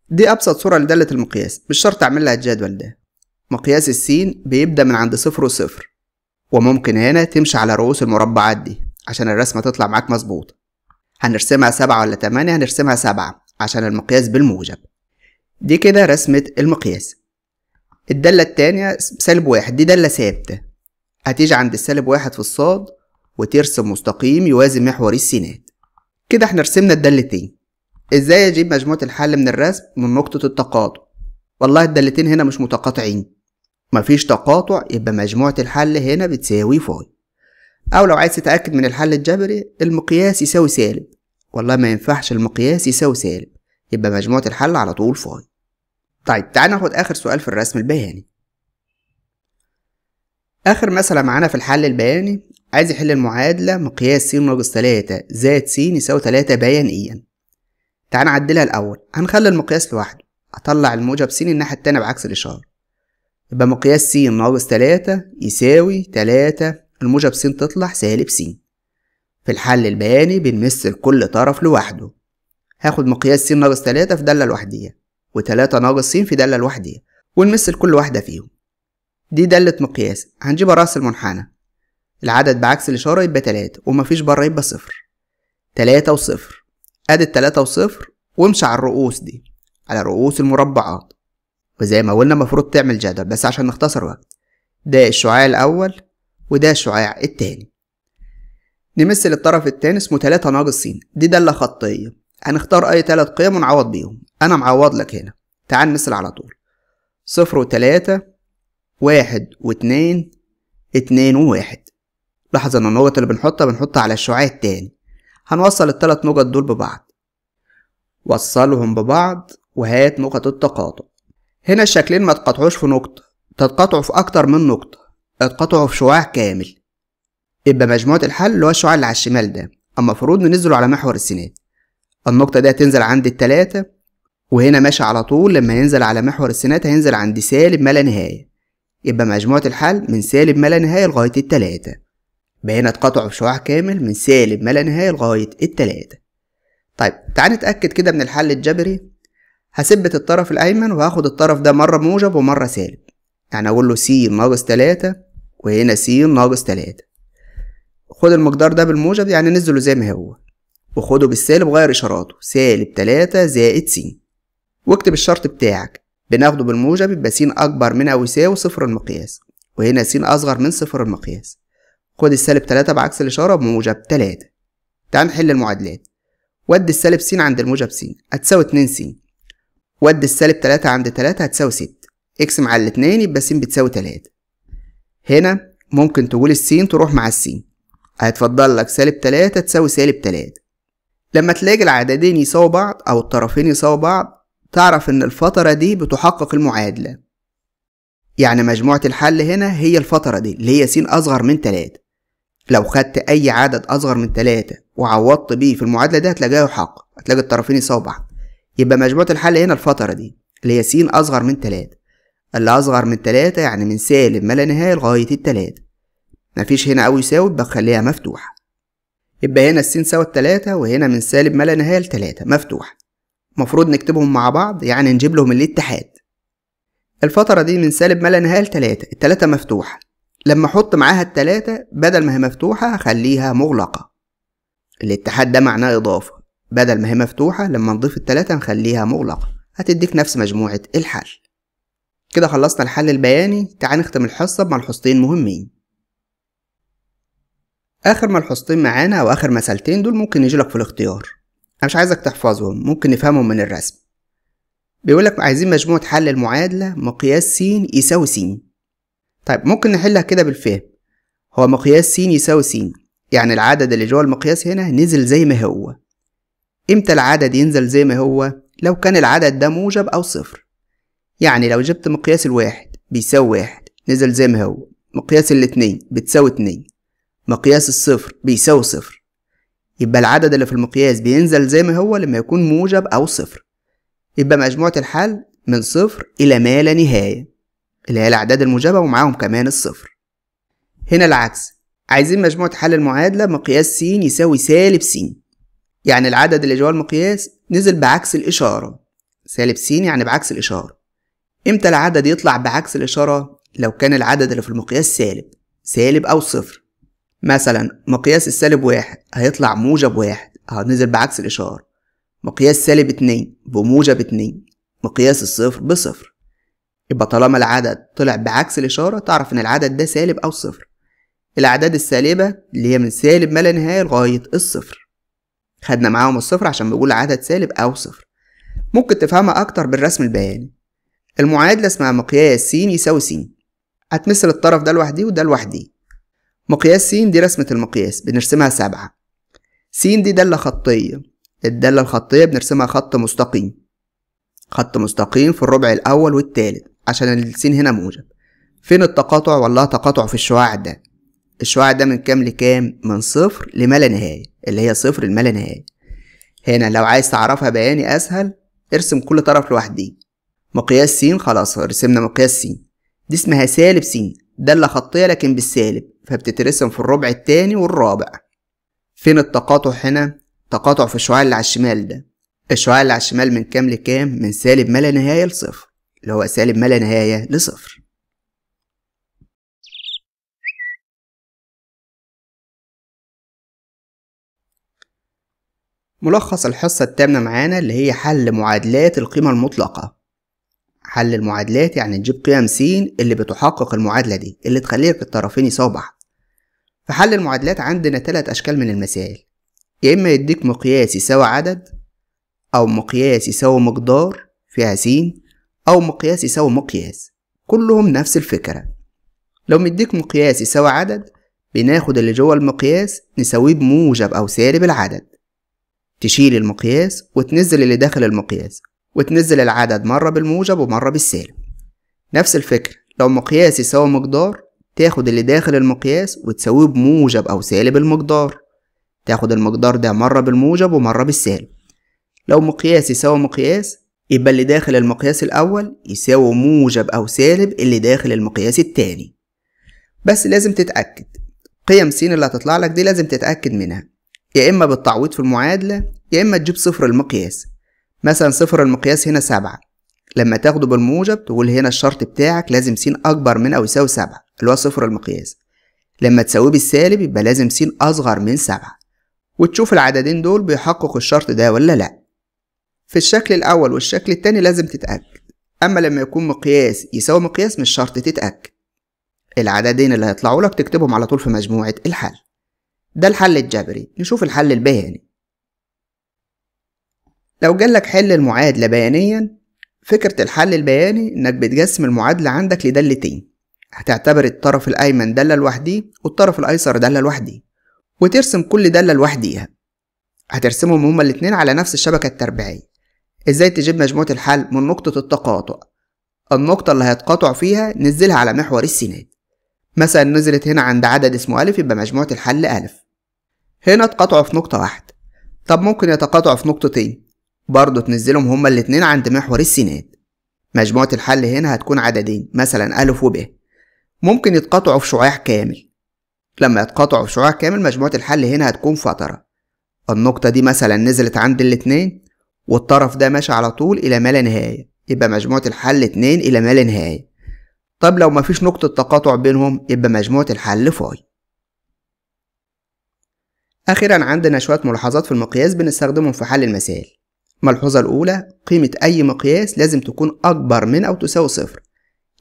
دي أبسط صورة لدالة المقياس مش شرط أعمل لها الجدول ده. مقياس السين بيبدأ من عند صفر وصفر وممكن هنا تمشي على رؤوس المربعات دي عشان الرسمة تطلع معاك مظبوطة. هنرسمها سبعة ولا تمانية؟ هنرسمها سبعة عشان المقياس بالموجب. دي كده رسمة المقياس. الدالة التانية سالب واحد دي دالة ثابتة. هتيجي عند السالب واحد في الصاد وترسم مستقيم يوازي محور السينات. كده إحنا رسمنا الدالتين إزاي أجيب مجموعة الحل من الرسم؟ من نقطة التقاطع. والله الدالتين هنا مش متقاطعين. مفيش تقاطع يبقى مجموعة الحل هنا بتساوي فاي. أو لو عايز تتأكد من الحل الجبري المقياس يساوي سالب. والله ما ينفعش المقياس يساوي سالب. يبقى مجموعة الحل على طول فاي. طيب تعال ناخد آخر سؤال في الرسم البياني. آخر مسألة معانا في الحل البياني عايز يحل المعادلة مقياس س ناقص تلاتة زائد س يساوي تلاتة بيانيا. تعال نعدلها الأول. هنخلي المقياس لوحده. أطلع الموجب س الناحية التانية بعكس الإشارة. يبقى مقياس س ناقص تلاتة يساوي تلاتة الموجب س تطلع سالب س في الحل البياني بنمثل كل طرف لوحده. هاخد مقياس س ناقص تلاتة في دالة لوحدية وتلاتة ناقص س في دالة لوحدية ونمثل كل واحدة فيهم. دي دالة مقياس. هنجيبها راس المنحنى. العدد بعكس الإشارة يبقى تلاتة ومفيش بره يبقى صفر. تلاتة وصفر. أدي التلاتة وصفر وامشي على الرؤوس دي على رؤوس المربعات. وزي ما قلنا مفروض تعمل جدول بس عشان نختصر وقت. ده الشعاع الأول وده الشعاع التاني. نمثل الطرف التاني اسمه تلاتة ناقص س دي دالة خطية. هنختار أي تلات قيم ونعوض بيهم. أنا معوض لك هنا. تعال نمثل على طول. صفر وتلاتة واحد واتنين اتنين وواحد. لاحظ إن النقط اللي بنحطها بنحطها على الشعاع التاني. هنوصل التلات نقط دول ببعض. وصلهم ببعض وهات نقط التقاطع. هنا الشكلين ما تقطعوش في نقطة تتقاطعوا في أكتر من نقطة. اتقطعوا في شعاع كامل. يبقى مجموعة الحل اللي هو الشعاع اللي على الشمال ده. المفروض ننزله على محور السينات النقطة دي هتنزل عند التلاتة وهنا ماشي على طول لما ينزل على محور السينات هينزل عند سالب ما لا نهاية. يبقى مجموعة الحل من سالب ما لا نهاية لغاية التلاتة. يبقى هنا في شعاع كامل من سالب ما لا نهاية لغاية التلاتة. طيب تعال نتأكد كده من الحل الجبري. هثبت الطرف الأيمن وهاخد الطرف ده مرة موجب ومرة سالب. يعني أقول له س ناقص تلاتة وهنا س ناقص تلاتة. خد المقدار ده بالموجب يعني نزله زي ما هو. وخده بالسالب غير إشاراته. سالب تلاتة زائد س واكتب الشرط بتاعك. بناخده بالموجب يبقى س أكبر من أو يساوي صفر المقياس. وهنا س أصغر من صفر المقياس. خد السالب تلاتة بعكس الإشارة بموجب تلاتة. تعال نحل المعادلات. ودي السالب س عند الموجب س هتساوي اتنين س ودي السالب تلاتة عند تلاتة هتساوي ست اقسم على الاتنين يبقى س بتساوي تلاتة. هنا ممكن تقول السين تروح مع السين. هيتفضل لك سالب تلاتة تساوي سالب تلاتة. لما تلاقي العددين يساووا بعض أو الطرفين يساووا بعض تعرف إن الفترة دي بتحقق المعادلة. يعني مجموعة الحل هنا هي الفترة دي اللي هي س أصغر من تلاتة. لو خدت أي عدد أصغر من تلاتة وعوضت بيه في المعادلة دي هتلاقيه يحقق هتلاقي الطرفين يساووا بعض يبقى مجموعة الحل هنا الفترة دي اللي هي س أصغر من تلاتة. اللي أصغر من تلاتة يعني من سالب ما لا نهاية لغاية التلاتة. مفيش هنا أو يساوي بخليها مفتوحة. يبقى هنا السين ساوى التلاتة وهنا من سالب ما لا نهاية لتلاتة مفتوحة. مفروض نكتبهم مع بعض يعني نجيب لهم الاتحاد. الفترة دي من سالب ما لا نهاية لتلاتة التلاتة مفتوحة. لما أحط معاها التلاتة بدل ما هي مفتوحة هخليها مغلقة. الاتحاد ده معناه إضافة. بدل ما هي مفتوحة لما نضيف التلاتة نخليها مغلقة. هتديك نفس مجموعة الحل. كده خلصنا الحل البياني. تعال نختم الحصة بملحوظتين مهمين. آخر ملحوظتين معانا أو آخر مسألتين دول ممكن يجيلك في الاختيار. أنا مش عايزك تحفظهم ممكن نفهمهم من الرسم. بيقولك عايزين مجموعة حل المعادلة مقياس س يساوي س. طيب ممكن نحلها كده بالفهم. هو مقياس س يساوي س يعني العدد اللي جوه المقياس هنا نزل زي ما هو. إمتى العدد ينزل زي ما هو؟ لو كان العدد ده موجب أو صفر. يعني لو جبت مقياس الواحد بيساوي واحد نزل زي ما هو. مقياس الاتنين بتساوي اتنين. مقياس الصفر بيساوي صفر. يبقى العدد اللي في المقياس بينزل زي ما هو لما يكون موجب أو صفر. يبقى مجموعة الحل من صفر إلى ما لا نهاية اللي هي الأعداد الموجبة ومعاهم كمان الصفر. هنا العكس عايزين مجموعة حل المعادلة مقياس س يساوي سالب س يعني العدد اللي جوه المقياس نزل بعكس الإشارة. سالب س يعني بعكس الإشارة. إمتى العدد يطلع بعكس الإشارة؟ لو كان العدد اللي في المقياس سالب سالب أو صفر. مثلا مقياس السالب واحد هيطلع موجب واحد اهو نزل بعكس الإشارة. مقياس سالب اتنين بموجب اتنين مقياس الصفر بصفر. يبقى طالما العدد طلع بعكس الإشارة تعرف إن العدد ده سالب أو صفر. الأعداد السالبة اللي هي من سالب ما لا نهاية لغاية الصفر. خدنا معاهم الصفر عشان بيقول عدد سالب أو صفر. ممكن تفهمها أكتر بالرسم البياني. المعادلة اسمها مقياس س يساوي س هتمثل الطرف ده لوحديه وده لوحديه مقياس س دي رسمة المقياس بنرسمها سبعة. س دي دالة خطية الدالة الخطية بنرسمها خط مستقيم. خط مستقيم في الربع الأول والتالت عشان السين هنا موجب. فين التقاطع؟ والله تقاطع في الشعاع ده. الشعاع ده من كام لكام؟ من صفر لما لا نهاية اللي هي صفر لما لا نهاية. هنا لو عايز تعرفها بياني أسهل ارسم كل طرف لوحديه مقياس س خلاص رسمنا مقياس س دي اسمها سالب س دالة خطية لكن بالسالب. فبتترسم في الربع التاني والرابع. فين التقاطع هنا؟ تقاطع في الشعاع اللي على الشمال ده. الشعاع اللي على الشمال من كام لكام؟ من سالب ما لا نهاية لصفر. اللي هو سالب ما لا نهاية لصفر. ملخص الحصة التامنة معانا اللي هي حل معادلات القيمة المطلقة. حل المعادلات يعني تجيب قيم س اللي بتحقق المعادلة دي اللي تخليك الطرفين يساووا بعض. في حل المعادلات عندنا تلات أشكال من المسائل. يا إما يديك مقياس يساوي عدد أو مقياس يساوي مقدار فيها س أو مقياس يساوي مقياس. كلهم نفس الفكرة. لو مديك مقياس يساوي عدد بناخد اللي جوه المقياس نساويه بموجب أو سالب العدد. تشيل المقياس وتنزل اللي داخل المقياس وتنزل العدد مرة بالموجب ومرة بالسالب. نفس الفكرة. لو مقياس يساوي مقدار تاخد اللي داخل المقياس وتساويه بموجب أو سالب المقدار. تاخد المقدار ده مرة بالموجب ومرة بالسالب. لو مقياس يساوي مقياس يبقى اللي داخل المقياس الأول يساوي موجب أو سالب اللي داخل المقياس التاني. بس لازم تتأكد. قيم س اللي هتطلع لك دي لازم تتأكد منها. يا إما بالتعويض في المعادلة يا إما تجيب صفر المقياس. مثلا صفر المقياس هنا سبعة. لما تاخده بالموجب تقول هنا الشرط بتاعك لازم س أكبر من أو يساوي سبعة. اللي هو صفر المقياس. لما تساويه بالسالب يبقى لازم س أصغر من سبعة. وتشوف العددين دول بيحققوا الشرط ده ولا لأ. في الشكل الأول والشكل التاني لازم تتأكد. أما لما يكون مقياس يساوي مقياس مش شرط تتأكد. العددين اللي هيطلعوا لك تكتبهم على طول في مجموعة الحل. ده الحل الجبري. نشوف الحل البياني. لو جالك حل المعادلة بيانيا فكرة الحل البياني إنك بتقسم المعادلة عندك لدالتين هتعتبر الطرف الأيمن دالة لوحديه والطرف الأيسر دالة لوحديه وترسم كل دالة لوحديها. هترسمهم هما الاتنين على نفس الشبكة التربيعية. إزاي تجيب مجموعة الحل من نقطة التقاطع؟ النقطة اللي هيتقاطع فيها نزلها على محور السينات. مثلا نزلت هنا عند عدد اسمه ألف يبقى مجموعة الحل ألف. هنا اتقاطعوا في نقطة واحدة طب ممكن يتقاطعوا في نقطتين. برضه تنزلهم هما الاتنين عند محور السينات. مجموعة الحل هنا هتكون عددين مثلا ألف وب ممكن يتقاطعوا في شعاع كامل. لما يتقاطعوا في شعاع كامل مجموعة الحل هنا هتكون فترة. النقطة دي مثلا نزلت عند الاتنين والطرف ده ماشي على طول إلى ما لا نهاية. يبقى مجموعة الحل اتنين إلى ما لا نهاية. طب لو مفيش نقطة تقاطع بينهم يبقى مجموعة الحل فاي. أخيرا عندنا شوية ملاحظات في المقياس بنستخدمهم في حل المسائل. الملحوظة الأولى قيمة أي مقياس لازم تكون أكبر من أو تساوي صفر.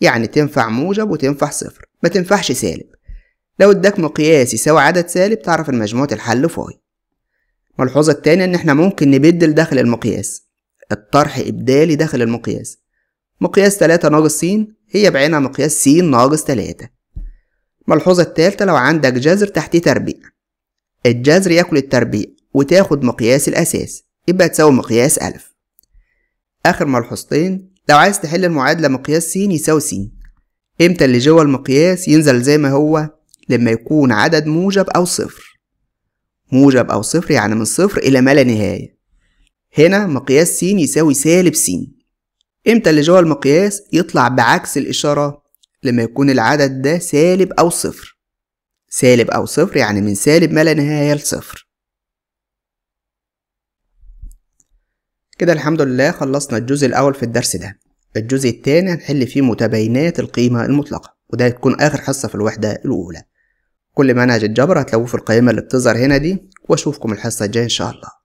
يعني تنفع موجب وتنفع صفر. ما تنفعش سالب. لو اداك مقياس يساوي عدد سالب تعرف ان مجموعة الحل فاي الملحوظة التانية إن إحنا ممكن نبدل داخل المقياس. الطرح إبدالي داخل المقياس. مقياس تلاتة ناقص س هي بعينها مقياس س ناقص تلاتة. الملحوظة التالتة؟ لو عندك جذر تحتيه تربيع. الجذر ياكل التربيع وتاخد مقياس الأساس. يبقى تساوي مقياس ألف. آخر ملحوظتين لو عايز تحل المعادلة مقياس س يساوي س إمتى اللي جوه المقياس ينزل زي ما هو؟ لما يكون عدد موجب أو صفر. موجب أو صفر يعني من صفر إلى ما لا نهاية. هنا مقياس س يساوي سالب س إمتى اللي جوه المقياس يطلع بعكس الإشارة؟ لما يكون العدد ده سالب أو صفر. سالب أو صفر يعني من سالب ما لا نهاية لصفر. كده الحمد لله خلصنا الجزء الأول في الدرس ده. الجزء التاني هنحل فيه متباينات القيمة المطلقة وده هتكون آخر حصة في الوحدة الأولى. كل منهج الجبر هتلاقوه في القائمة اللي بتظهر هنا دي وأشوفكم الحصة الجاية إن شاء الله.